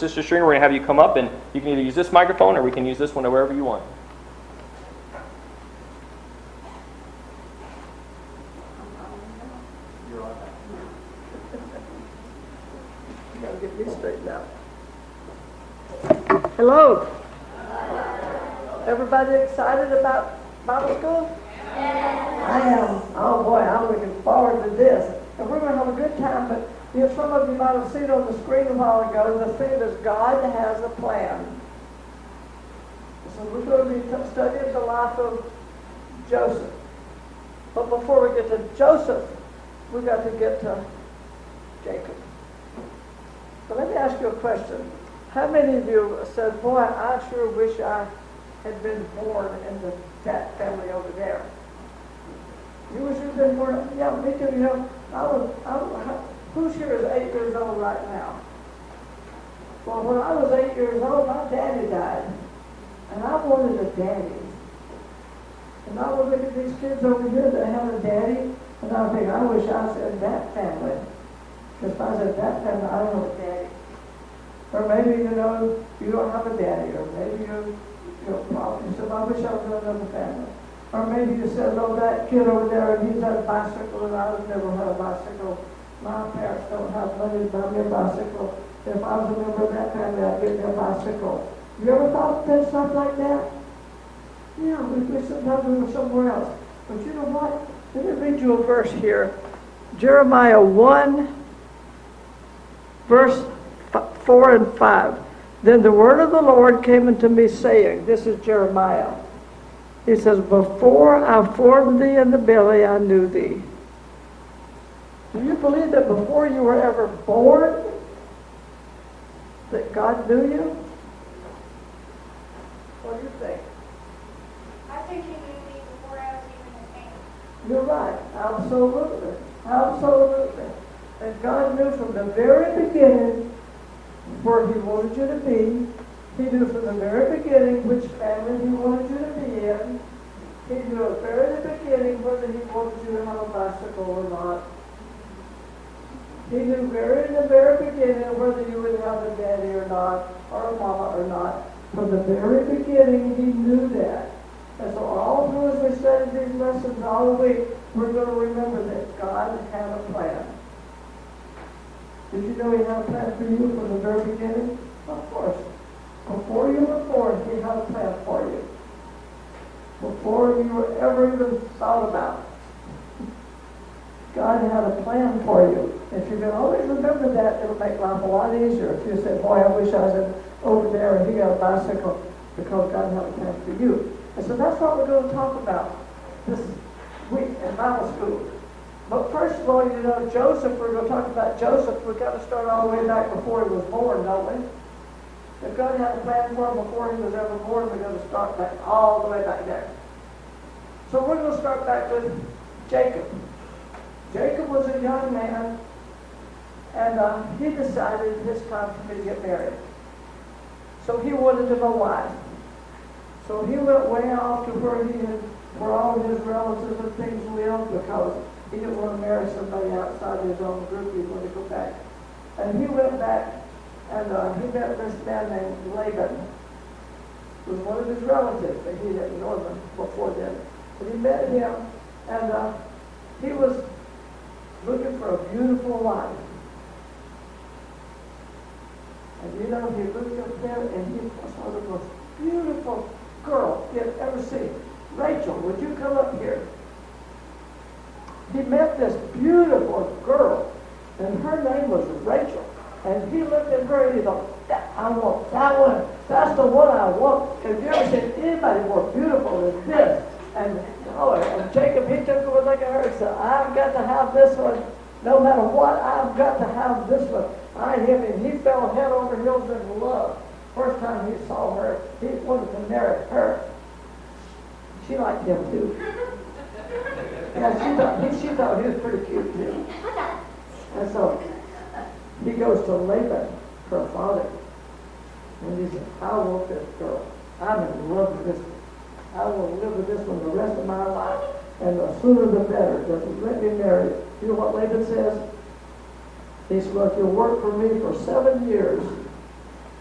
Sister Shereen, we're going to have you come up, and you can either use this microphone or we can use this one or wherever you want. You gotta get me straightened out. Hello. Everybody excited about Bible school? I am. Oh boy, I'm looking forward to this. And we're gonna have a good time, but you some of you might have seen on the screen a while ago, the theme is God has a plan. So we're going to be studying the life of Joseph. But before we get to Joseph, we've got to get to Jacob. But let me ask you a question. How many of you said, boy, I sure wish I had been born in the, that family over there? You wish you'd been born, yeah, me too, you know, I was, I was, who's here is eight years old right now? Well, when I was eight years old, my daddy died, and I wanted a daddy. And I would look at these kids over here that have a daddy, and I think, I wish I was in that family. Because if I was in that family, I don't have a daddy. Or maybe, you know, you don't have a daddy, or maybe you, you know, problem. You said, I wish I was in another family. Or maybe you said, oh, that kid over there, and he's had a bicycle, and I would never had a bicycle. My parents don't have money to buy me a bicycle. If I was a member of that family, I'd get me a bicycle. You ever thought of stuff like that? Yeah, we wish sometimes we were somewhere else. But you know what? Let me read you a verse here. Jeremiah 1, verse 4 and 5. Then the word of the Lord came unto me, saying, This is Jeremiah. He says, Before I formed thee in the belly, I knew thee. Do you believe that before you were ever born, that God knew you? What do you think? I think he knew me before I was even a baby. You're right. Absolutely. Absolutely. And God knew from the very beginning where He wanted you to be. He knew from the very beginning which family He wanted you to be in. He knew at the very beginning whether He wanted you to have a bicycle or not. He knew very in the very beginning whether you would have a daddy or not, or a mama or not. From the very beginning, He knew that. And so all through as we study these lessons all week, we're going to remember that God had a plan. Did you know He had a plan for you from the very beginning? Of course. Before you were born, He had a plan for you. Before you were ever even thought about. God had a plan for you. If you can always remember that, it'll make life a lot easier. If you say, boy, I wish I was over there and he got a bicycle because God had a plan for you. And so that's what we're going to talk about this week in Bible school. But first of all, you know, Joseph, we're going to talk about Joseph. We've got to start all the way back before he was born, don't we? If God had a plan for him before he was ever born, we're going to start back all the way back there. So we're going to start back with Jacob. Jacob was a young man, and uh, he decided it's time for me to get married. So he wanted to know why. So he went way off to where he had, where all his relatives and things lived because he didn't want to marry somebody outside his own group. He wanted to go back. And he went back, and uh, he met this man named Laban, who was one of his relatives, but he didn't know him before then. But he met him, and uh, he was looking for a beautiful wife. And you know, he looked up there and he saw the most beautiful girl he had ever seen. Rachel, would you come up here? He met this beautiful girl, and her name was Rachel. And he looked at her and he thought, that, I want that one. That's the one I want. Have you ever seen anybody more beautiful than this? And oh, and Jacob, he took a look at her and said, I've got to have this one. No matter what, I've got to have this one. I him, and he fell head over heels in love. First time he saw her, he wanted to marry her. She liked him too. Yeah, she thought he, she thought he was pretty cute too. And so he goes to Laban, her father, and he says, I want this girl. I'm in love with this one. I will live with this one the rest of my life, and the sooner the better. Just let me marry you. You know what Laban says? He said, well, if you'll work for me for seven years,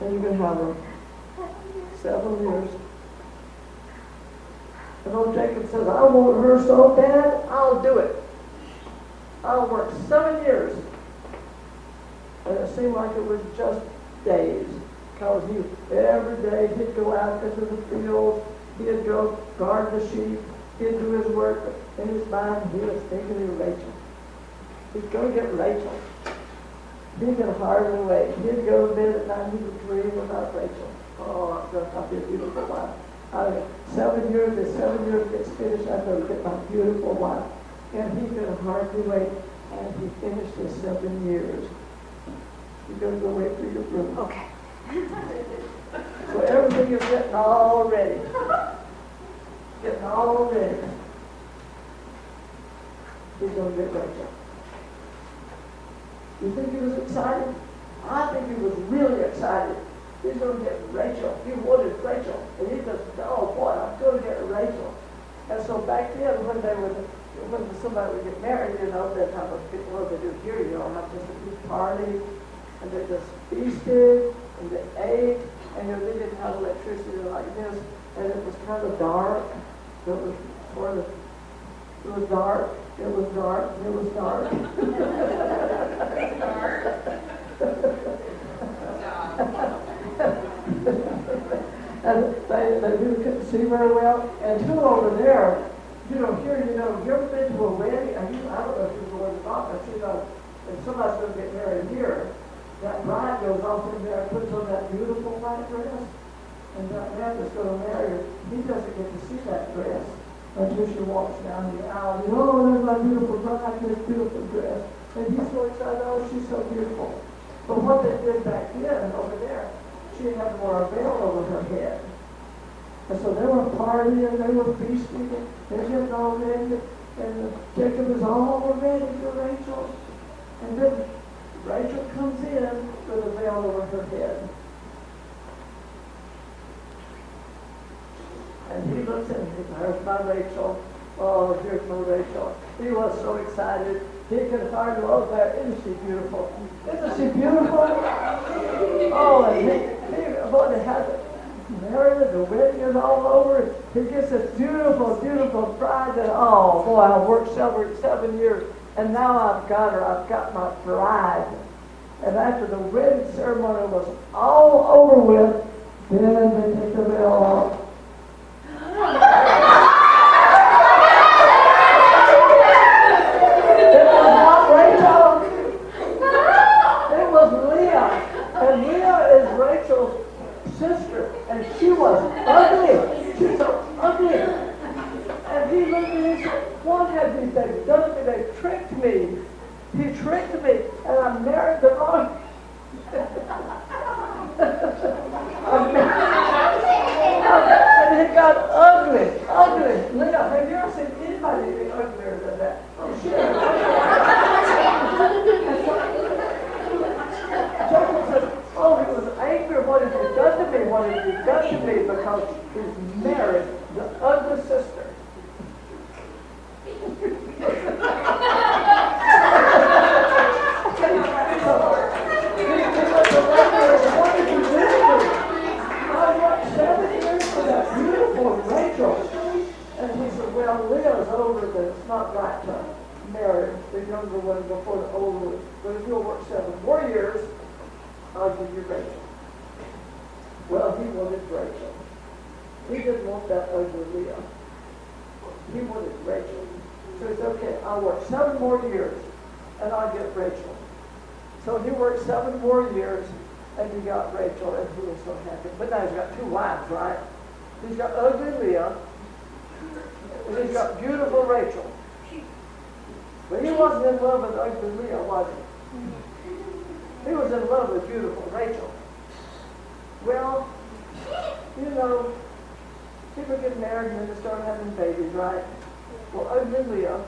and you can have her. Seven years. And old Jacob says, I want her so bad, I'll do it. I'll work seven years. And it seemed like it was just days. Because he, every day he'd go out into the fields, he'd go guard the sheep, he'd do his work. In his mind, he was thinking of Rachel. He's going to get Rachel. He could hardly wait. He'd go to bed at night, he would dream about Rachel. Oh, I'm going to be a beautiful wife. I mean, seven years, the seven years gets finished, I'm going to get my beautiful wife. And he could hardly wait, and he finished his seven years. You're going to go wait for your room. Okay. So everything is getting all ready. Getting all ready. He's going to get Rachel. You think he was excited? I think he was really excited. He's going to get Rachel. He wanted Rachel. And he just, oh boy, I'm going to get Rachel. And so back then, when they would, when somebody would get married, you know, that type of people, what they do here, you know, have just a big party, and they just feasted, and they ate, and you know, they didn't have electricity like this, and it was kind of dark. It was sort of, it was dark, it was dark, it was dark. and they, they really couldn't see very well. And two over there, you know, here, you know, you ever been to a wedding? And you, I don't know if you're going to talk, but you know, if somebody's going to get married here, that bride goes off in there and puts on that beautiful white dress. And that man that's going to marry her, he doesn't get to see that dress until she walks down the aisle. Know, oh, there's my beautiful bride, in this beautiful dress. And he's so excited, oh, she's so beautiful. But what they did back then over there, she had to wear a veil over her head. And so they were partying, they were feasting, and they're getting all ready, and Jacob is all ready for Rachel. And then Rachel comes in with a veil over her head. And he looks at me, there's my Rachel. Oh, here's my Rachel. He was so excited. He could hardly, oh, there, isn't she beautiful? Isn't she beautiful? Oh, and he, he, boy, they had it married, the wedding is all over. He gets this beautiful, beautiful bride that, oh, boy, I've worked seven, seven years, and now I've got her. I've got my bride. And after the wedding ceremony was all over with, then they take the veil off. It was not Rachel. It was Leah. And Leah is Rachel's sister. And she was ugly. She's so ugly. And he looked at me and said, what have you they done to me? They tricked me. He tricked me. And I married the wrong. I married- and he got ugly, ugly. Leah, have you ever seen anybody any uglier than that? Oh, shit. Jacob said, oh, he was angry. What have you done to me? What have you done to me? Because he's married the ugly sister. What did you do to me? I worked seven years for that beautiful Rachel. And he said, well, Leah's older, but it's not right to marry the younger one before the older one. But if you'll work seven more years, I'll give you Rachel. Well, he wanted Rachel. He didn't want that ugly Leah. He wanted Rachel. So he said, okay, I'll work seven more years and I'll get Rachel. So he worked seven more years and he got Rachel and he was so happy. But now he's got two wives, right? He's got ugly Leah and he's got beautiful Rachel. But he wasn't in love with ugly Leah, was he? He was in love with beautiful Rachel. Well, you know, people get married and then they start having babies, right? Well, ugly Leah,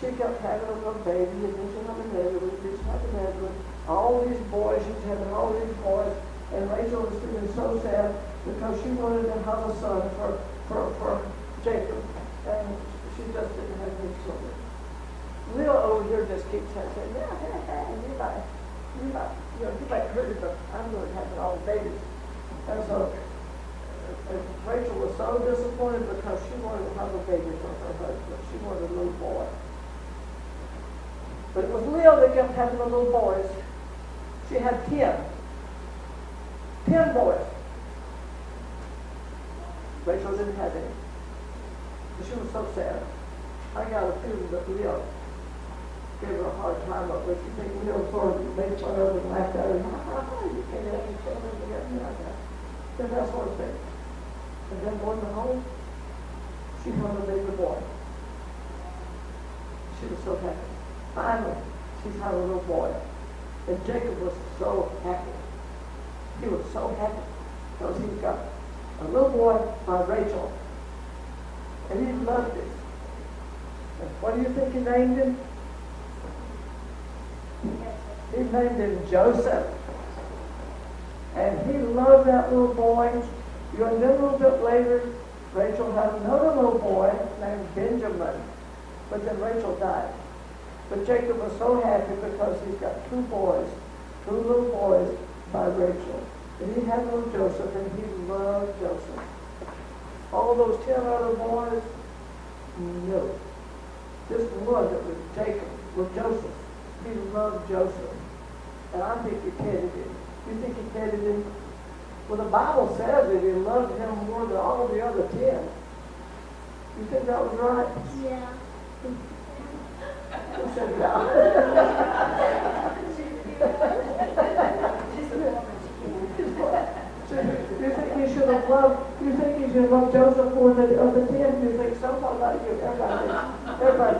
she kept having a little baby, and then she'd have another one, then she'd have another one. All these boys, she's having all these boys, and Rachel was feeling so sad because she wanted to have a son for, for, for Jacob, and she just didn't have any children. Leah over here just keeps saying, yeah, yeah, yeah, you're like, you might, you know, you might heard it, but I'm going to have all the babies. And so, Rachel was so disappointed because she wanted to have a baby for her husband. She wanted a little boy. But it was Leah that kept having the little boys. She had ten. Ten boys. Rachel didn't have any. She was so sad. I got a feeling that Leah gave her a hard time but you think Leah sort of made fun of and laughed at her. You can't have any children, me like that. Then that sort of thing. And then going home, she found a baby boy. She was so happy. Finally, she's had a little boy. And Jacob was so happy. He was so happy because he got a little boy by Rachel. And he loved him. And what do you think he named him? He named him Joseph. And he loved that little boy. You know, and then a little bit later, Rachel had another little boy named Benjamin. But then Rachel died. But Jacob was so happy because he's got two boys, two little boys by Rachel. And he had little Joseph, and he loved Joseph. All those ten other boys, no. Just one that was Jacob, was Joseph. He loved Joseph. And I think he petted him. You think he petted him? Well, the Bible says that he loved him more than all the other ten. You think that was right? Yeah. Who said yeah? You think he should have loved, you think he should have loved Joseph more than the other ten? You think you, everybody, everybody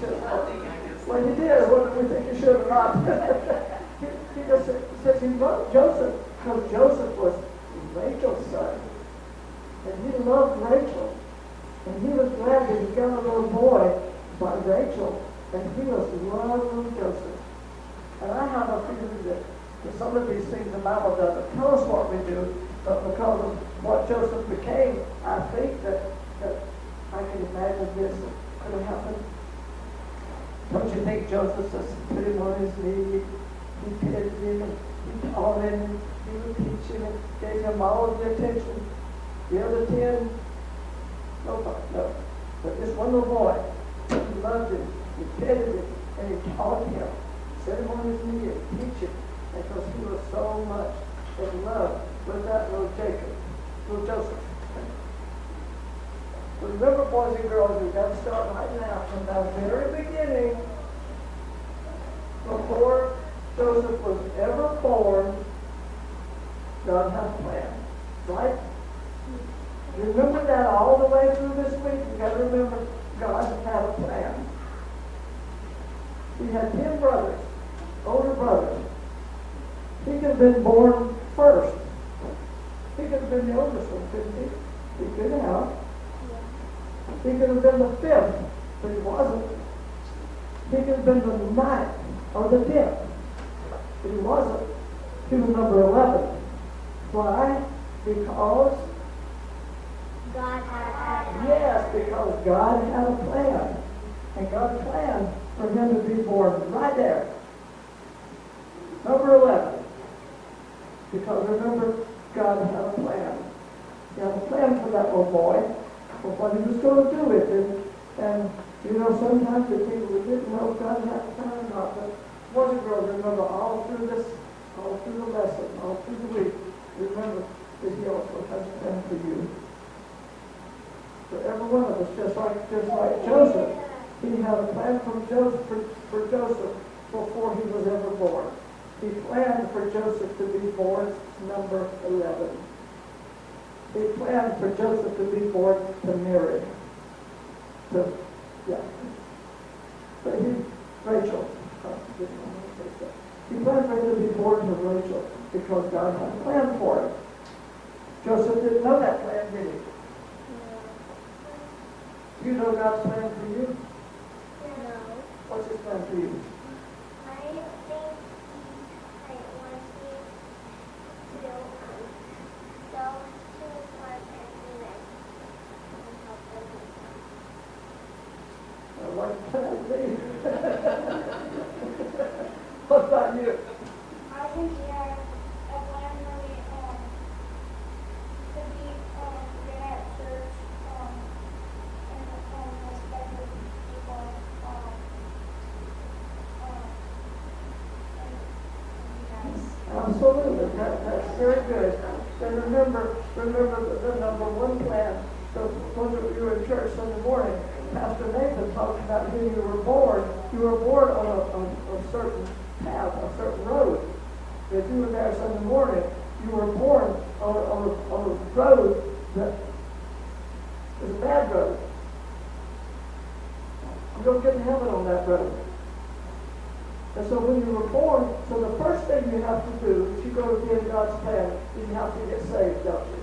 should have. Well, he did, do we think he should have not? He just says he loved Joseph, because Joseph was Rachel's son. And he loved Rachel. And he was glad that he got a little boy by Rachel, and he was loving Joseph. And I have a feeling that, that some of these things the Bible doesn't tell us what we do, but because of what Joseph became, I think that, that I can imagine this could have happened. Don't you think Joseph just put him on his knee, he petted him, he taught him, he would teach him, gave him all of the attention. The other ten, nobody, no. But this one little boy, he loved him, he petted him, and he taught him, set him on his knee and teach him, because he was so much in love with that little Jacob, little Joseph. Remember, boys and girls, we've got to start right now from the very beginning. Before Joseph was ever born, God had a plan, right? Remember that all the way through this week. You've got to remember God had a plan. He had ten brothers, older brothers. He could have been born first. He could have been the oldest one, couldn't he? He could have. He could have been the fifth, but he wasn't. He could have been the ninth or the tenth, but he wasn't. He was number eleven. Why? Because God had a plan. Yes, because God had a plan. And God planned for him to be born right there. Number 11. Because remember, God had a plan. He had a plan for that little boy, for what he was going to do with him. And, you know, sometimes the people who didn't know God had a plan or not, but boys and girls, remember all through this, all through the lesson, all through the week, remember that he also has a plan for you for every one of us, just like, just like Joseph. He had a plan from Joseph, for, for Joseph before he was ever born. He planned for Joseph to be born number 11. He planned for Joseph to be born to Mary. To, yeah. But he, Rachel, uh, didn't want to say that. He planned for him to be born to Rachel because God had a plan for it. Joseph didn't know that plan, did he? You know God's plan for you? No. What's his plan for you? I think he like, wants me to um, go to his work and do it and help them. Uh, What plan for you? What about you? Absolutely, that, that's very good. And remember, remember the, the number one plan, the, when you were in church Sunday morning, Pastor Nathan talked about when you were born, you were born on a, on a certain path, a certain road. If you were there Sunday morning, you were born on on a, on a road that is a bad road. You don't get to heaven on that road. And so when you were born, so the first thing you have to do is you go to be in God's plan, you have to get saved, don't you?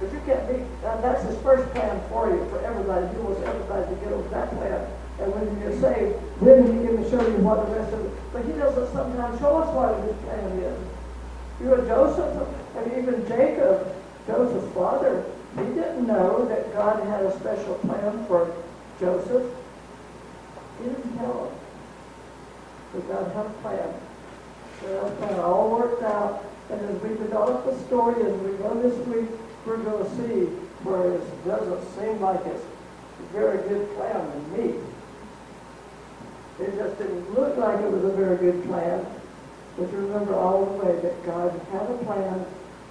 Because you can't be, that's his first plan for you, for everybody. He wants everybody to get over that plan. And when you get saved, then he can show you what the rest of it. But he doesn't sometimes show us what his plan is. You and Joseph, and even Jacob, Joseph's father, he didn't know that God had a special plan for Joseph. He didn't tell him. God had a plan. So that plan all worked out. And as we develop the story, as we go this week, we're going to see where it doesn't seem like it's a very good plan to me. It just didn't look like it was a very good plan. But you remember all the way that God had a plan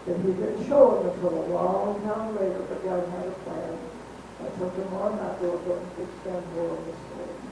that he didn't show it until a long time later, but God had a plan. And so tomorrow night we're going to expand more on this story.